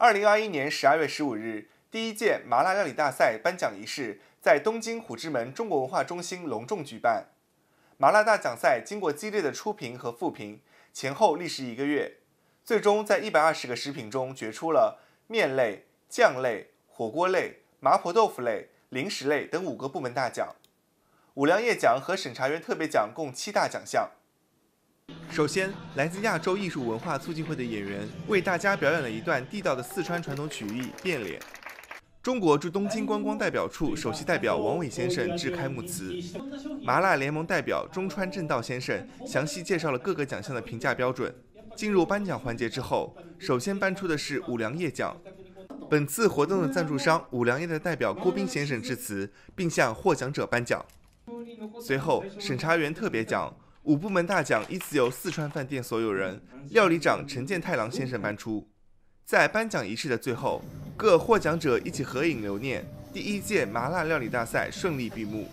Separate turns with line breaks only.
二零二一年十二月十五日，第一届麻辣料理大赛颁奖仪式在东京虎之门中国文化中心隆重举办。麻辣大奖赛经过激烈的初评和复评，前后历时一个月，最终在一百二十个食品中决出了面类、酱类、火锅类、麻婆豆腐类、零食类等五个部门大奖。五粮液奖和审查员特别奖共七大奖项。首先，来自亚洲艺术文化促进会的演员为大家表演了一段地道的四川传统曲艺《变脸》。中国驻东京观光代表处首席代表王伟先生致开幕词，麻辣联盟代表中川正道先生详细介绍了各个奖项的评价标准。进入颁奖环节之后，首先颁出的是五粮液奖。本次活动的赞助商五粮液的代表郭斌先生致辞，并向获奖者颁奖。随后，审查员特别奖。五部门大奖依次由四川饭店所有人料理长陈建太郎先生颁出。在颁奖仪式的最后，各获奖者一起合影留念。第一届麻辣料理大赛顺利闭幕。